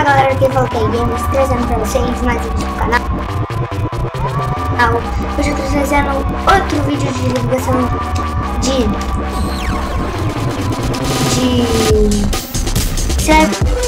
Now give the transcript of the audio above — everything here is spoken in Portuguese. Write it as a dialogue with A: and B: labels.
A: Fala galera, aqui voltei Games trazendo pra vocês mais um vídeo do canal. Hoje eu tô trazendo outro vídeo de divulgação de... De... Certo?